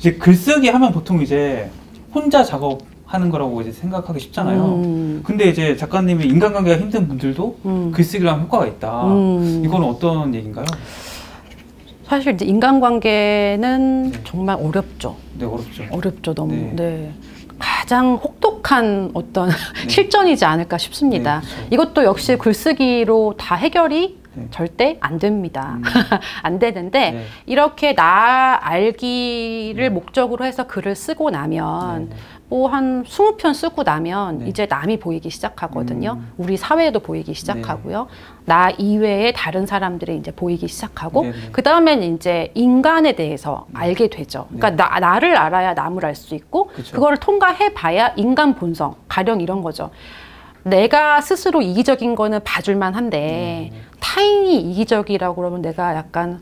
이제 글쓰기 하면 보통 이제 혼자 작업하는 거라고 이제 생각하기 쉽잖아요. 음, 근데 이제 작가님이 인간관계가 힘든 분들도 음. 글쓰기를 하면 효과가 있다. 음. 이건 어떤 얘기인가요? 사실 이제 인간관계는 네. 정말 어렵죠. 네, 어렵죠. 어렵죠, 너무. 네. 네. 가장 혹독한 어떤 실전이지 않을까 싶습니다. 네, 그렇죠. 이것도 역시 글쓰기로 다 해결이 네. 절대 안 됩니다. 음. 안 되는데 네. 이렇게 나 알기를 네. 목적으로 해서 글을 쓰고 나면 네, 네. 뭐한 20편 쓰고 나면 네. 이제 남이 보이기 시작하거든요. 음. 우리 사회도 보이기 시작하고요. 나 이외에 다른 사람들이 이제 보이기 시작하고. 그 다음엔 이제 인간에 대해서 알게 되죠. 그러니까 나, 나를 알아야 남을 알 수 있고 그쵸. 그거를 통과해 봐야 인간 본성, 가령 이런 거죠. 내가 스스로 이기적인 거는 봐줄만 한데 네. 타인이 이기적이라고 그러면 내가 약간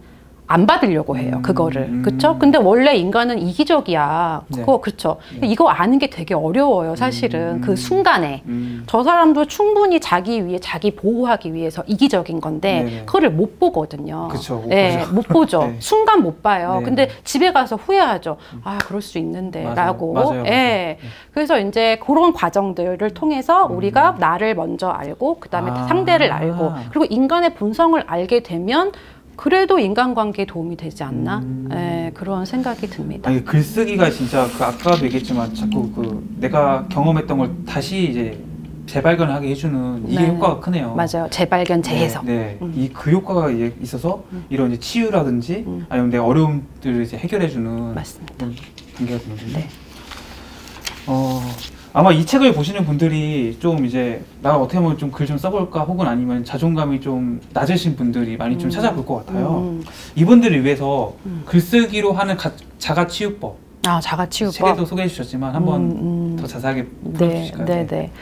안 받으려고 해요 음, 그거를 음. 그쵸? 근데 원래 인간은 이기적이야 네. 그거 그쵸? 네. 이거 아는 게 되게 어려워요 사실은 음. 그 순간에 음. 저 사람도 충분히 자기 위해 자기 보호하기 위해서 이기적인 건데 네네. 그거를 못 보거든요. 그쵸, 못 네, 보죠. 못 보죠. 네. 순간 못 봐요. 네. 근데 집에 가서 후회하죠. 아 그럴 수 있는데라고. 맞아요, 맞아요, 예. 맞아요. 네. 그래서 이제 그런 과정들을 통해서 우리가 나를 먼저 알고 그 다음에 음. 아. 상대를 알고 그리고 인간의 본성을 알게 되면 그래도 인간관계에 도움이 되지 않나 음. 예, 그런 생각이 듭니다. 아니 글쓰기가 진짜 그 아까도 얘기했지만 자꾸 그 내가 경험했던 걸 다시 이제 재발견하게 해주는 이게 네. 효과가 크네요. 맞아요. 재발견, 재해석. 네, 네. 음. 이그 효과가 있어서 이런 이제 치유라든지 음. 아니면 내 어려움들을 이제 해결해주는 맞습니다. 그런 단계가 되는군요. 네. 어 아마 이 책을 보시는 분들이 좀 이제 나 어떻게 하면 좀 글 좀 써볼까 혹은 아니면 자존감이 좀 낮으신 분들이 많이 좀 음. 찾아볼 것 같아요. 음. 이분들을 위해서 음. 글쓰기로 하는 가, 자가치유법 아 자가치유법. 책에도 소개해 주셨지만 한번 음, 음. 더 자세하게 네, 풀어주실까요? 네, 네.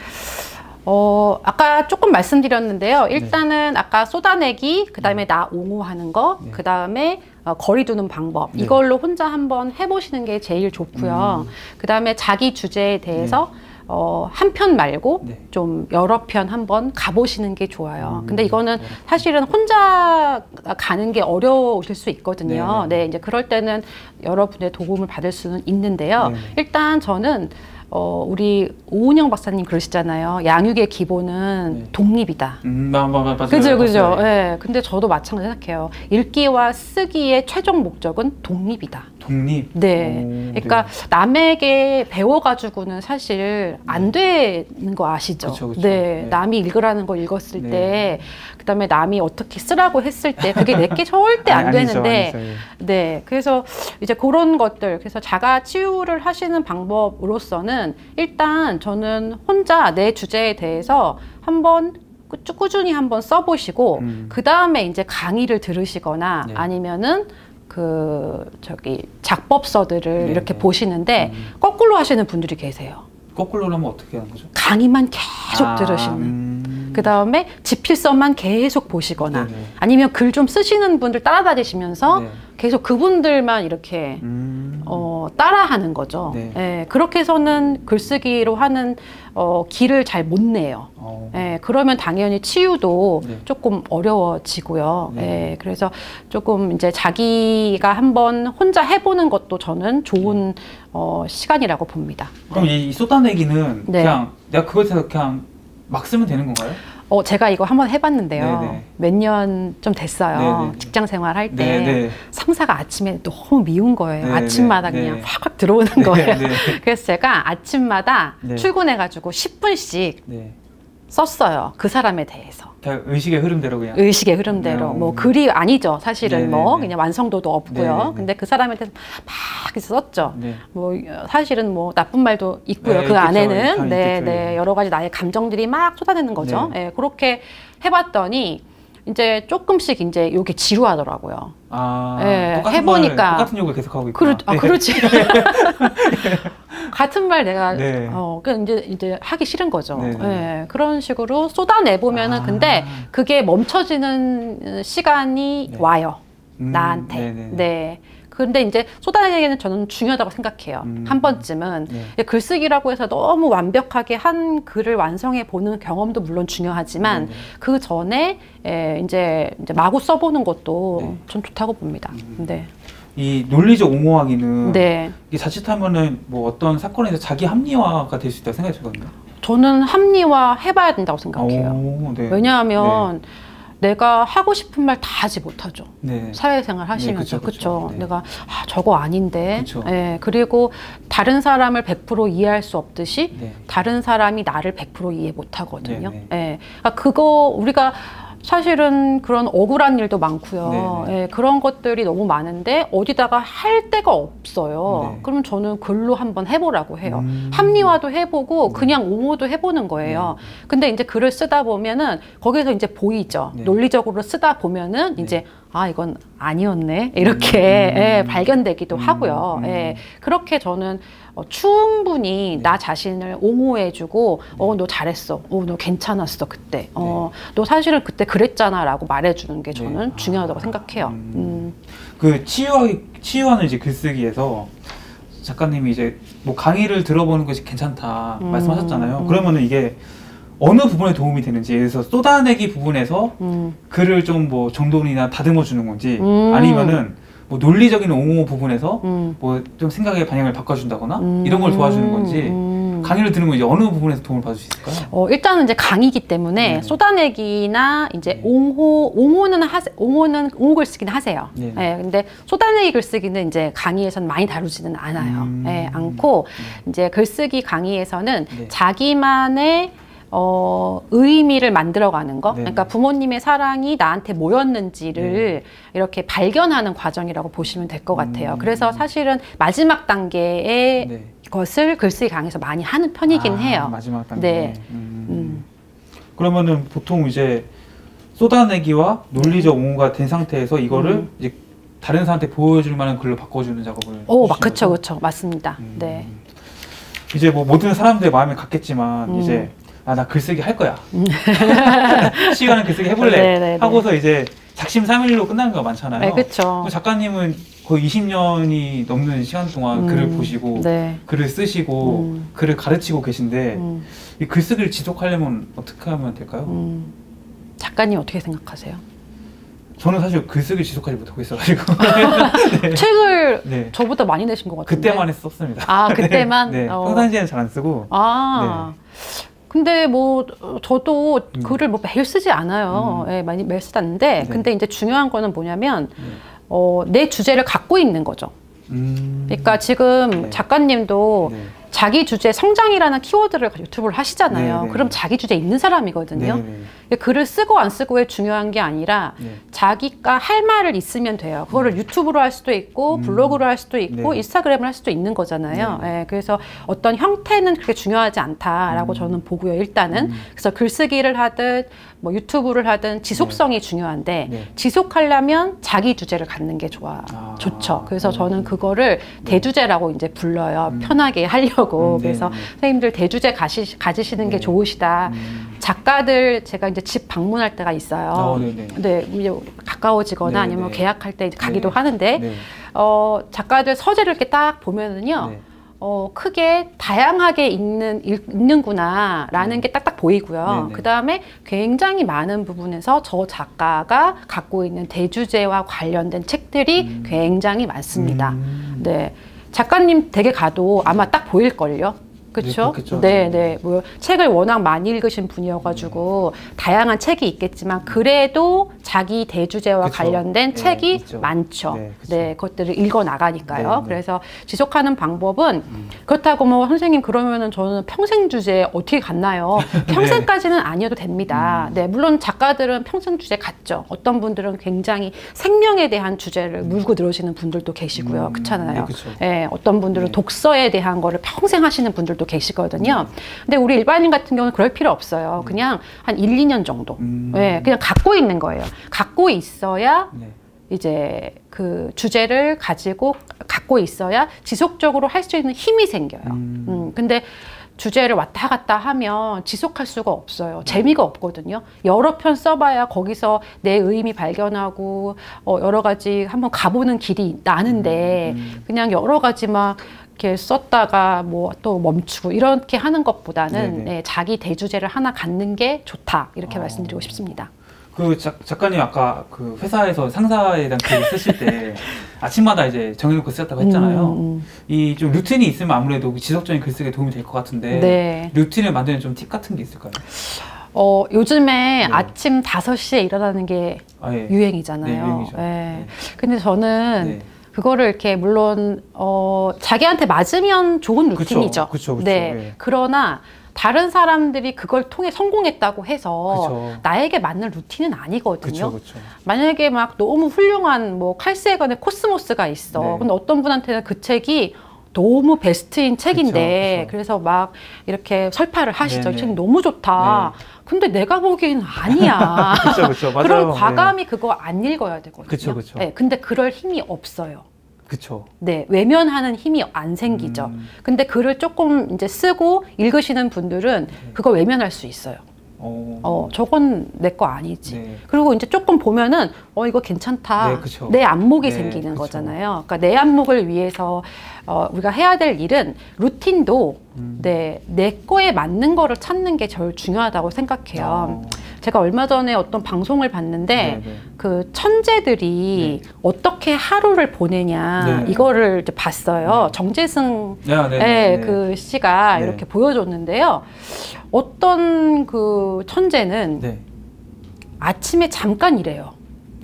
어, 아까 조금 말씀드렸는데요. 일단은 아까 쏟아내기, 그 다음에 나 옹호하는 거, 네. 그 다음에 어, 거리 두는 방법. 네. 이걸로 혼자 한번 해보시는 게 제일 좋고요. 음. 그 다음에 자기 주제에 대해서 어, 한 편 말고 네. 좀 여러 편 한번 가보시는 게 좋아요. 음, 근데 이거는. 사실은 혼자 가는 게 어려우실 수 있거든요. 네, 네. 네, 이제 그럴 때는 여러분의 도움을 받을 수는 있는데요. 네, 네. 일단 저는 어, 우리 오은영 박사님 그러시잖아요. 양육의 기본은 네. 독립이다. 음, 마, 마, 마, 맞아요. 그죠, 그죠. 예. 근데 저도 마찬가지 생각해요. 읽기와 쓰기의 최종 목적은 독립이다. 독립. 네. 오, 그러니까 남에게 배워가지고 는안 되는 거 아시죠? 그쵸, 그쵸. 네. 네. 남이 읽으라는 거 읽었을 네. 때, 그 다음에 남이 어떻게 쓰라고 했을 때, 그게 내게 절대 안 아니, 아니죠, 되는데, 아니죠, 예. 네. 그래서 이제 그런 것들, 그래서 자가 치유를 하시는 방법으로서는 일단 저는 혼자 내 주제에 대해서 한번 꾸- 꾸준히 한번 써보시고, 음. 그 다음에 이제 강의를 들으시거나 네. 아니면은 그 저기 작법서들을 네, 이렇게 네. 보시는데 음. 거꾸로 하시는 분들이 계세요. 거꾸로 하면 어떻게 하는 거죠? 강의만 계속 아, 들으시는. 음. 그 다음에 지필서만 계속 보시거나 네네. 아니면 글 좀 쓰시는 분들 따라다니시면서 네. 계속 그분들만 이렇게 음. 어, 따라하는 거죠. 네. 예, 그렇게 해서는 글쓰기로 하는 어, 길을 잘 못 내요. 어. 예, 그러면 당연히 치유도 네. 조금 어려워지고요. 네. 예, 그래서 조금 이제 자기가 한번 혼자 해보는 것도 저는 좋은 네. 어, 시간이라고 봅니다. 그럼 이 쏟아내기는 네. 그냥 내가 그것에서 그냥 막 쓰면 되는 건가요? 어, 제가 이거 한번 해봤는데요. 네네. 몇년 좀 됐어요. 네네. 직장 생활 할 때. 네, 상사가 아침에 너무 미운 거예요. 네, 아침마다 네, 그냥 네. 확확 들어오는 네, 거예요. 네. 그래서 제가 아침마다 네. 출근해가지고 10분씩 네. 썼어요. 그 사람에 대해서. 의식의 흐름대로 그냥. 의식의 흐름대로. 음. 뭐 글이 아니죠. 사실은 네네네. 뭐 그냥 완성도도 없고요. 네네네. 근데 그 사람에 대해서 막 이렇게 썼죠. 네. 뭐 어, 사실은 뭐 나쁜 말도 있고요. 네, 그. 안에는 당연히 네. 네 여러 가지 나의 감정들이 막 쏟아내는 거죠. 네. 예, 그렇게 해봤더니 이제 조금씩 이제 요게 지루하더라고요. 아, 네, 똑같은 해보니까. 말, 똑같은 욕을 계속 하고 있구나. 그렇, 아, 네. 그렇지. 같은 말 내가 네. 어, 그 이제 이제 하기 싫은 거죠. 네, 네. 예, 그런 식으로 쏟아내 보면은 아. 근데 그게 멈춰지는 시간이 네. 와요. 음, 나한테. 네네네. 네. 근데 이제 쏟아내기는 저는 중요하다고 생각해요. 음. 한 번쯤은 네. 글쓰기라고 해서 너무 완벽하게 한 글을 완성해 보는 경험도 물론 중요하지만 네 네. 그 전에 에, 이제, 이제 마구 써보는 것도 네. 전 좋다고 봅니다. 음. 네. 이 논리적 옹호하기는 네. 이게 자칫하면은 뭐 어떤 사건에서 자기 합리화가 될 수 있다고 생각이 들거든요. 저는 합리화 해봐야 된다고 생각해요. 오, 네. 왜냐하면 내가 하고 싶은 말 다 하지 못하죠. 네. 사회생활 네, 하시면서? 네. 내가 아, 저거 아닌데. 예, 그리고 다른 사람을 100% 이해할 수 없듯이 네. 다른 사람이 나를 100% 이해 못 하거든요. 네, 예. 그러니까 그거 우리가 사실은 그런 억울한 일도 많고요. 네, 예, 그런 것들이 너무 많은데 어디다가 할 데가 없어요. 네. 그럼 저는 글로 한번 해보라고 해요. 음. 합리화도 해보고 네. 그냥 옹호도 해보는 거예요. 근데 이제 글을 쓰다 보면은 거기서 이제 보이죠. 네. 논리적으로 쓰다 보면은 네. 이제 아 이건 아니었네 이렇게 음. 예, 발견되기도 음. 하고요. 음. 예, 그렇게 저는 어, 충분히 네. 나 자신을 옹호해주고 어 너 잘했어, 어너 괜찮았어 그때, 어 너 사실은 그때 그랬잖아라고 말해주는 게 저는 네. 중요하다고 아. 생각해요. 음. 음. 그 치유하 치유하는 이제 글쓰기에서 작가님이 이제 뭐 강의를 들어보는 것이 괜찮다 음, 말씀하셨잖아요. 음. 그러면은 이게 어느 부분에 도움이 되는지 예를 들어서 쏟아내기 부분에서 음. 글을 좀 뭐 정돈이나 다듬어 주는 건지 음. 아니면은 뭐 논리적인 옹호 부분에서 음. 뭐좀 생각의 방향을 바꿔준다거나 음. 이런 걸 도와주는 건지 음. 강의를 듣는 건 이제 어느 부분에서 도움을 받을 수 있을까요? 어, 일단은 이제 강의기 때문에 네. 쏟아내기나 이제 네. 옹호, 옹호는 하세, 옹호는 옹호 글쓰기는 하세요. 네. 예, 근데 쏟아내기 글쓰기는 이제 강의에서는 많이 다루지는 않아요. 음. 예, 않고 이제 글쓰기 강의에서는 네. 자기만의 어, 의미를 만들어가는 거. 네. 그러니까 부모님의 사랑이 나한테 뭐였는지를 이렇게 발견하는 과정이라고 보시면 될 것 같아요. 음. 그래서 사실은 마지막 단계의 네. 것을 글쓰기 강의에서 많이 하는 편이긴 아, 해요. 마지막 단계. 네. 음. 음. 그러면은 보통 이제 쏟아내기와 논리적 옹호가 된 상태에서 이거를 음. 이제 다른 사람한테 보여줄 만한 글로 바꿔주는 작업을. 오, 해주시는 막 그쵸, 거죠? 그쵸, 맞습니다. 음. 네. 이제 뭐 모든 사람들의 마음에 갖겠지만 음. 이제 아 나 글쓰기 할 거야. 시간은 글쓰기 해볼래. 네, 네, 네. 하고서 이제 작심삼일로 끝나는 경우가 많잖아요. 네, 그쵸. 그 작가님은 거의 20년이 넘는 시간 동안 음, 글을 보시고 네. 글을 쓰시고 음. 글을 가르치고 계신데 음, 이 글쓰기를 지속하려면 어떻게 하면 될까요? 음. 작가님 어떻게 생각하세요? 저는 사실 글쓰기 지속하지 못하고 있어가지고 책을 네. 저보다 많이 내신 것 같은데. 그때만 했었습니다. 아, 그때만? 네, 네. 어. 평상시에는 잘 안 쓰고 아. 근데 뭐 어, 저도 음. 글을 뭐 매일 쓰지 않아요. 음. 예, 많이 매일 쓰는데 네. 근데 이제 중요한 거는 뭐냐면 네. 어, 내 주제를 갖고 있는 거죠. 음. 그러니까 지금 네. 작가님도 네. 자기 주제 성장이라는 키워드를 유튜브를 하시잖아요. 네, 네. 그럼 자기 주제 있는 사람이거든요. 네, 네, 글을 쓰고 안 쓰고의 중요한 게 아니라 네. 자기가 할 말을 있으면 돼요. 그거를 유튜브로 할 수도 있고 음. 블로그로 할 수도 있고 네. 인스타그램을 할 수도 있는 거잖아요. 네. 예, 그래서 어떤 형태는 그렇게 중요하지 않다라고 음. 저는 보고요. 일단은 음. 그래서 글쓰기를 하든 뭐 유튜브를 하든 지속성이 중요한데 네. 지속하려면 자기 주제를 갖는 게 좋아 아. 좋죠. 그래서 음. 저는 그거를 네. 대주제라고 이제 불러요. 음. 편하게 하려고 음, 네, 그래서 네. 선생님들 대주제 가시, 가지시는 게 네. 좋으시다. 음. 작가들 제가 이제 집 방문할 때가 있어요. 어, 네, 네. 네, 이제 가까워지거나 네, 아니면 네. 계약할 때 가기도 네. 하는데 네. 어, 작가들 서재를 이렇게 딱 보면은요. 네. 어, 크게 다양하게 읽는구나라는 음. 게 딱딱 보이고요. 네네. 그 다음에 굉장히 많은 부분에서 저 작가가 갖고 있는 대주제와 관련된 책들이 음. 굉장히 많습니다. 음. 네. 작가님 댁에 가도 아마 딱 보일걸요? 그렇죠? 네, 네. 뭐 책을 워낙 많이 읽으신 분이어가지고 다양한 책이 있겠지만 그래도 자기 대주제와 그쵸. 관련된 네, 책이 있죠. 많죠. 네, 네. 그것들을 읽어 나가니까요. 네, 네. 그래서 지속하는 방법은 음. 그렇다고 뭐 선생님 그러면은 저는 평생 주제 어떻게 갔나요? 평생까지는 아니어도 됩니다. 음. 네, 물론 작가들은 평생 주제 같죠. 어떤 분들은 굉장히 생명에 대한 주제를 물고 들어오시는 분들도 계시고요. 음, 그렇잖아요. 네, 어떤 분들은 네. 독서에 대한 거를 평생 하시는 분들도 계시거든요. 근데 우리 일반인 같은 경우는 그럴 필요 없어요. 그냥 한 1, 2년 정도. 음. 예, 그냥 갖고 있는 거예요. 갖고 있어야 네. 이제 그 주제를 가지고 갖고 있어야 지속적으로 할 수 있는 힘이 생겨요. 음. 음, 근데 주제를 왔다 갔다 하면 지속할 수가 없어요. 재미가 없거든요. 여러 편 써봐야 거기서 내 의미 발견하고 어, 여러 가지 한번 가보는 길이 나는데 음. 그냥 여러 가지 막 이렇게 썼다가 뭐 또 멈추고 이렇게 하는 것보다는. 네, 자기 대주제를 하나 갖는 게 좋다 이렇게 어. 말씀드리고 싶습니다. 그 작, 작가님 아까 그 회사에서 상사에 대한 글을 쓰실 때 아침마다 이제 정해놓고 쓰였다고 했잖아요. 음, 음, 이좀 루틴이 있으면 아무래도 지속적인 글쓰기에 도움이 될것 음. 같은데 네. 루틴을 만드는 좀 팁 같은 게 있을까요? 어, 요즘에 네. 아침 5시에 일어나는 게 아, 예. 유행이잖아요. 네, 유행이죠. 예. 네. 근데 저는 네. 그거를 이렇게 물론 어, 자기한테 맞으면 좋은 그쵸, 루틴이죠. 그쵸, 그쵸. 네. 예. 그러나 다른 사람들이 그걸 통해 성공했다고 해서 그쵸. 나에게 맞는 루틴은 아니거든요. 그렇죠, 그렇죠. 만약에 막 너무 훌륭한 뭐 칼세건의 코스모스가 있어. 네. 근데 어떤 분한테는 그 책이 너무 베스트인 책인데 그쵸. 그래서 막 이렇게 설파를 하시죠. 이책 너무 좋다. 근데 내가 보기에는 아니야. 그렇죠, 그렇죠. 맞아요. 그런 과감히 그거 안 읽어야 되거든요. 그쵸, 그쵸. 네, 근데 그럴 힘이 없어요. 그렇죠. 네, 외면하는 힘이 안 생기죠. 음. 근데 글을 조금 이제 쓰고 읽으시는 분들은 그거 외면할 수 있어요. 어. 어, 저건 내 거 아니지. 네. 그리고 이제 조금 보면은 어 이거 괜찮다. 네. 내 안목이 네, 생기는 그쵸. 거잖아요. 그러니까 내 안목을 위해서 어, 우리가 해야 될 일은 루틴도 음. 네, 내 거에 맞는 거를 찾는 게 제일 중요하다고 생각해요. 어. 제가 얼마 전에 어떤 방송을 봤는데 네, 네. 그 천재들이 어떻게 하루를 보내냐 네. 이거를 봤어요. 네. 정재승 네, 네, 네, 네. 그 씨가 네. 이렇게 보여줬는데요. 어떤 그 천재는 네. 아침에 잠깐 일해요.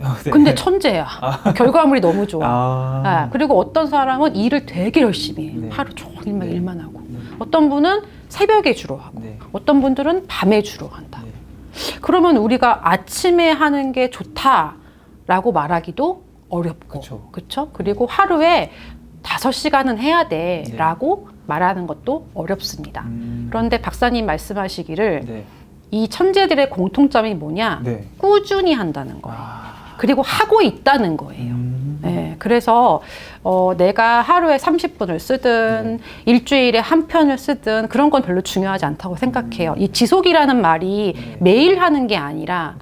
아, 네. 근데 천재야. 결과물이 너무 좋아. 아. 아, 그리고 어떤 사람은 일을 되게 열심히 해. 네. 하루 종일 막 네. 일만 하고. 네. 어떤 분은 새벽에 주로 하고. 네. 어떤 분들은 밤에 주로 한다. 네. 그러면 우리가 아침에 하는 게 좋다라고 말하기도 어렵고. 그쵸? 그리고 하루에 다섯 시간은 해야 네. 돼. 라고 말하는 것도 어렵습니다. 음. 그런데 박사님 말씀하시기를 네. 이 천재들의 공통점이 뭐냐? 네. 꾸준히 한다는 거예요. 아. 그리고 하고 있다는 거예요. 음. 네, 그래서 어, 내가 하루에 30분을 쓰든 일주일에 한 편을 쓰든 그런 건 별로 중요하지 않다고 생각해요. 이 지속이라는 말이 네. 매일 하는 게 아니라.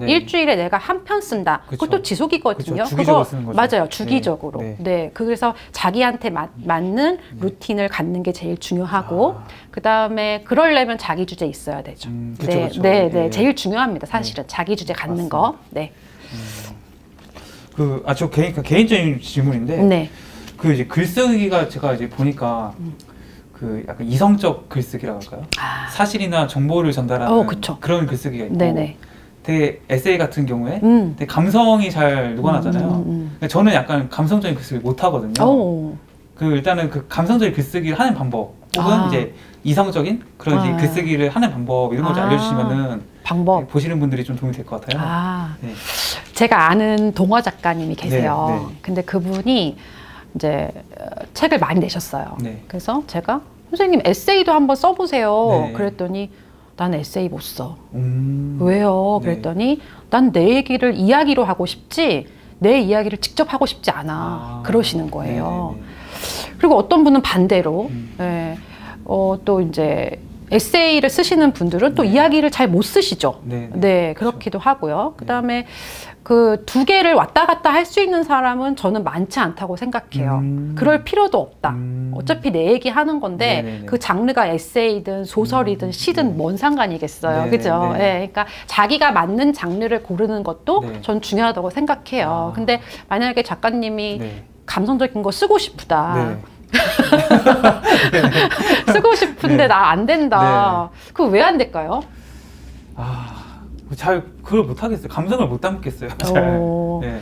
네. 일주일에 내가 한 편 쓴다. 그쵸. 그것도 지속이거든요. 거죠. 맞아요. 주기적으로. 네. 네. 그래서 자기한테 맞, 맞는 루틴을 갖는 게 제일 중요하고 아. 그다음에 그러려면 자기 주제 있어야 되죠. 음, 그쵸, 네, 그쵸. 네, 네, 네. 제일 중요합니다. 사실은 자기 주제 갖는 거. 네, 그, 아, 저 개인, 개인적인 질문인데, 네, 그 이제 글쓰기가 제가 이제 보니까 그 약간 이성적 글쓰기라고 할까요? 아. 사실이나 정보를 전달하는 어. 그런 글쓰기가 있고, 네, 네. 되게 에세이 같은 경우에 음. 되게 감성이 잘 녹아나잖아요. 음, 음, 근데 저는 약간 감성적인 글쓰기를 못 하거든요. 음. 오. 그 일단은 그 감성적인 글쓰기를 하는 방법 혹은 아. 이제 이성적인 그런 아. 글쓰기를 하는 방법 이런 걸좀 아. 알려주시면은 방법. 보시는 분들이 좀 도움이 될 것 같아요. 아, 네. 제가 아는 동화 작가님이 계세요. 네, 네. 근데 그분이 이제 어, 책을 많이 내셨어요. 네. 그래서 제가 선생님 에세이도 한번 써보세요. 네. 그랬더니 난 에세이 못 써. 음. 왜요? 네. 그랬더니 난 내 얘기를 이야기로 하고 싶지 내 이야기를 직접 하고 싶지 않아. 아. 그러시는 거예요. 네, 네, 그리고 어떤 분은 반대로 음. 예, 어, 또 이제 에세이를 쓰시는 분들은 또 네. 이야기를 잘 못 쓰시죠. 네, 네. 네, 그렇기도 하고요. 그다음에 그 두 개를 왔다 갔다 할 수 있는 사람은 저는 많지 않다고 생각해요. 음. 그럴 필요도 없다. 음. 어차피 내 얘기 하는 건데 네네네. 그 장르가 에세이든 소설이든 음. 시든 네. 뭔 상관이겠어요. 네네네. 그죠? 예, 그러니까 자기가 맞는 장르를 고르는 것도 네. 전 중요하다고 생각해요. 아. 근데 만약에 작가님이 네. 감성적인 거 쓰고 싶다. 네. 쓰고 싶은데 네. 나안 된다. 그거 왜 안 될까요? 아, 잘 그걸 못 하겠어요. 감성을 못 담겠어요. 잘. 어. 네.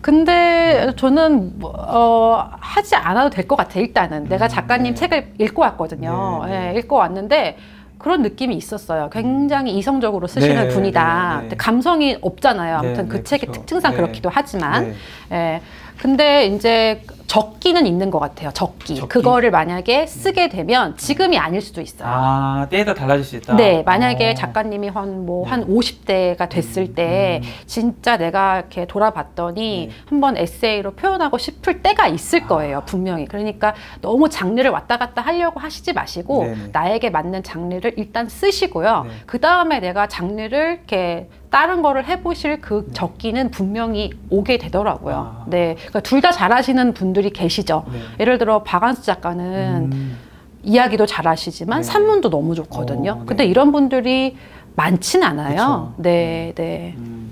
근데 저는 뭐, 어, 하지 않아도 될 것 같아 일단은 내가 작가님 네. 책을 읽고 왔거든요. 네, 네. 예, 읽고 왔는데 그런 느낌이 있었어요. 굉장히 이성적으로 쓰시는 네, 분이다. 네, 네. 근데 감성이 없잖아요. 아무튼 네, 그 네, 책의 그쵸. 특징상 네. 그렇기도 하지만, 네. 예. 근데 이제 적기는 있는 것 같아요. 적기. 적기? 그거를 만약에 쓰게 되면 지금이 아닐 수도 있어요. 아, 때에 따라 달라질 수 있다. 네, 만약에 어. 작가님이 한뭐 네. 한 50대가 됐을 음, 때 음. 진짜 내가 이렇게 돌아봤더니 네. 한번 에세이로 표현하고 싶을 때가 있을 아. 거예요, 분명히. 그러니까 너무 장르를 왔다 갔다 하려고 하시지 마시고 네네. 나에게 맞는 장르를 일단 쓰시고요. 네. 그 다음에 내가 장르를 이렇게 다른 거를 해보실 그 적기는 분명히 오게 되더라고요. 아. 네, 그러니까 둘 다 잘하시는 분들이 계시죠. 네. 예를 들어 박한수 작가는 음. 이야기도 잘하시지만 네. 산문도 너무 좋거든요. 어, 네. 근데 이런 분들이 많진 않아요. 그쵸. 네, 네. 음.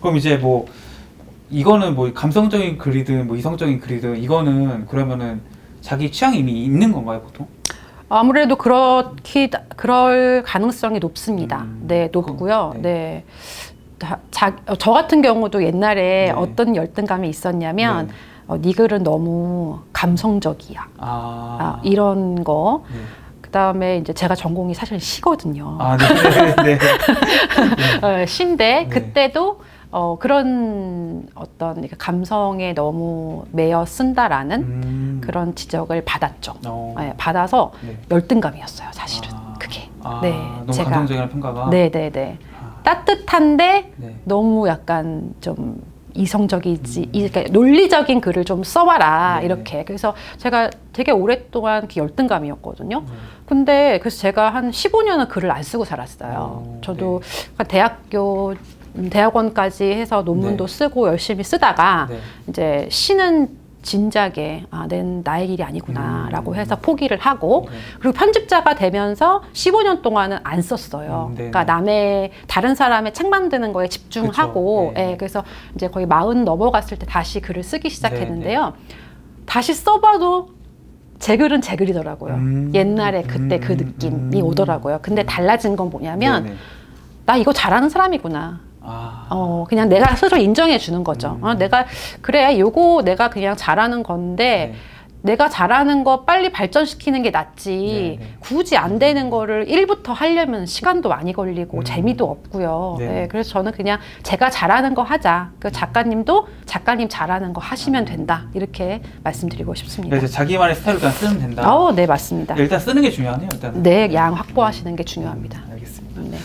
그럼 이제 뭐 이거는 뭐 감성적인 글이든 뭐 이성적인 글이든 이거는 그러면은 자기 취향이 이미 있는 건가요 보통? 아무래도 그렇기 그럴 가능성이 높습니다. 음, 네, 높고요. 그- 네. 다- 자, 어, 저 같은 경우도 옛날에 네. 어떤 열등감이 있었냐면 네. 어, 네 글은 너무 감성적이야. 아, 아, 이런 거. 네. 그다음에 이제 제가 전공이 사실 시거든요. 아, 네, 네, 네. 어, 시인데 네. 그때도 어, 그런 어떤 감성에 너무 매여 쓴다라는 음. 그런 지적을 받았죠. 어. 네, 받아서 네. 열등감이었어요, 사실은. 아, 그게. 아, 네, 너무 제가- 감성적인 평가가. 네, 네, 네. 아, 따뜻한데 네. 너무 약간 좀 이성적이지, 음. 이- 그러니까 논리적인 글을 좀 써봐라 네. 이렇게. 그래서 제가 되게 오랫동안 그 열등감이었거든요. 네. 근데 그래서 제가 한 15년은 글을 안 쓰고 살았어요. 오, 저도 그러니까 대학교 음, 대학원까지 해서 논문도 네. 쓰고 열심히 쓰다가 네. 이제 시는 진작에 아, 낸 나의 길이 아니구나라고 음. 해서 포기를 하고 네. 그리고 편집자가 되면서 15년 동안은 안 썼어요. 음, 네네. 그러니까 남의 다른 사람의 책 만드는 거에 집중하고. 네. 예, 그래서 이제 거의 마흔 넘어갔을 때 다시 글을 쓰기 시작했는데요. 네, 다시 써봐도 제 글은 제 글이더라고요. 음, 옛날에 그때 그 음, 느낌이 음. 오더라고요. 근데 달라진 건 뭐냐면. 나 이거 잘하는 사람이구나. 아, 어, 그냥 내가 스스로 인정해 주는 거죠. 음. 어, 내가, 그래, 요거 내가 그냥 잘하는 건데, 네. 내가 잘하는 거 빨리 발전시키는 게 낫지. 네, 네. 굳이 안 되는 거를 일부터 하려면 시간도 많이 걸리고 음. 재미도 없고요. 네. 네, 그래서 저는 그냥 제가 잘하는 거 하자. 그 작가님도 작가님 잘하는 거 하시면 된다. 이렇게 말씀드리고 싶습니다. 그러니까 이제 자기만의 스타일로 그냥 쓰면 된다. 어, 네, 맞습니다. 일단 쓰는 게 중요하네요. 일단. 네, 양 확보하시는 게 중요합니다. 알겠습니다. 네.